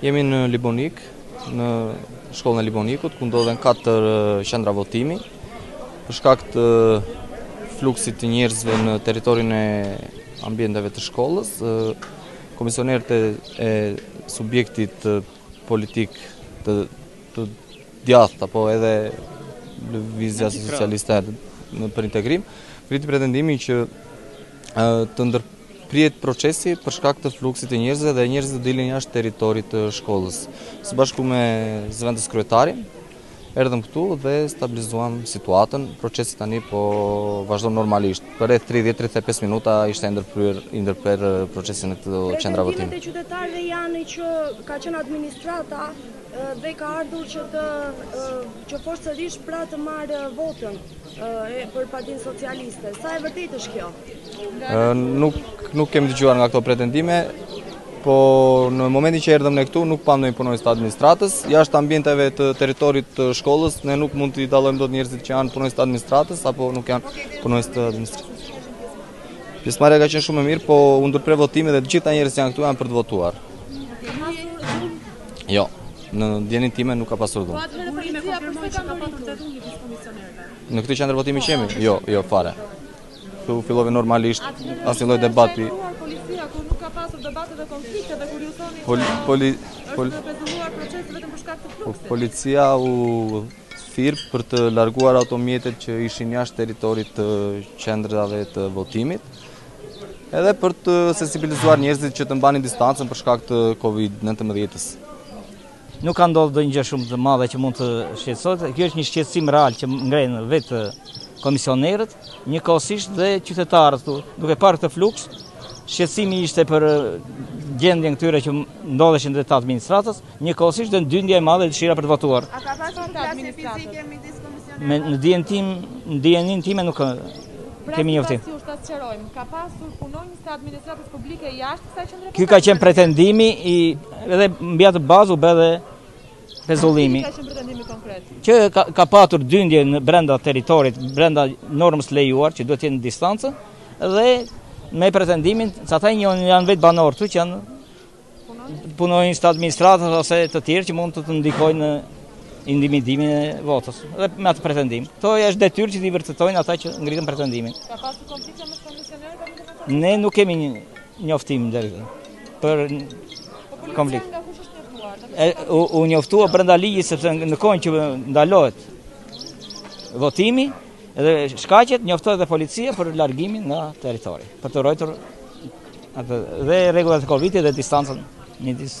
Jemi në Libonik, në shkollën e Libonikut, ku ndodhen katër qendra votimi. Për shkak të fluksit të njerëzve në territorin e ambienteve të shkollës, komisionerët e subjektit politik të djathtë apo edhe lëvizja socialiste për integrim, ngriti pretendimin që të ndër pritet procesi për shkak të fluksit të njerëzve dhe njerëzit të dilnin jashtë territorit të shkollës. Së bashku me zëvendës kryetarin, erdhëm këtu dhe stabilizuam situatën. Procesi tani po vazhdon normalisht. Për rreth 30-35 minuta ishte ndërprerë i ndërprerë procesi në këto qendra votimi. Pretendimet e qytetarëve janë që ka qenë administrata dhe ka ardhur që të që forcërisht pra të marrë votën e për Partinë Socialiste. Sa e vërtetë është kjo? Nuk nuk kemi dëgjuar nga këto pretendime, po në momentin që erdhëm ne këtu nuk pamë ndonjë punonjës të administratës, jashtë ambienteve të territorit të shkollës ne nuk mund të dallojmë dot njerëzit që janë punonjës të administratës apo nuk janë punonjës të administratës. Pjesëmarrja ka qenë shumë e mirë, po u ndërpre votimi dhe të gjithë njerëzit që janë këtu janë për të votuar. Jo, në dijeninë time nuk ka pasur dhunë. Në këtë qendër votimi themi? Jo, jo, fare. Këtu filloi normalisht, asnjë lloj debati. Nuk ka pasur debate dhe konflikte dhe kur ju thoni se është pezulluar procesi vetëm për shkak të fluksit. Po, policia u thirr për të larguar automjetet që ishin jashtë territorit të qendrave të votimit, edhe për të sensibilizuar njerëzit që të mbanin distancën për shkak të COVID-19-ës. Nuk ka ndodhur ndonjë gjë shumë të madhe që mund të shqetësohet. Ky është një shqetësim real që ngrenë vetë komisionerët, njëkohësisht dhe qytetarët këtu. Duke parë këtë fluks, shqetësimi ishte për gjendjen këtyre që ndodheshin dhe të administratës, njëkohësisht dhe dyndja e madhe e dëshira për të votuar. A ka pasur përplasje fizike midis komisionerëve? Me në dijeni time, në dijeninë time nuk pra, kemi njoftim. Pra, si ta sqarojmë, ka pasur punonjës të administratës publike jashtë Ky ka qenë pretendimi i edhe mbi atë bazë u bë dhe pezullimi. Ka qenë pretendimi konkret. Që ka, ka patur dyndje në brenda territorit, brenda normës lejuar që duhet të jenë në distancë dhe me pretendimin se ata janë janë vetë banorë këtu që janë punonjës të administratës ose të tjerë që mund të të ndikojnë në intimidimin e votës dhe me atë pretendim. Kjo është detyrë që t'i vërtetojnë ata që ngritën pretendimin. Ka pasur konflikte me komisionerët? Ne nuk kemi njoftim për konflikt. Nga kush është njoftuar? U, u njoftua brenda ligjit sepse në kohën që ndalohet votimi dhe shkaqet njoftohet dhe policia për largimin nga territori, për të ruajtur atë dhe rregullat e Covidit dhe distancën midis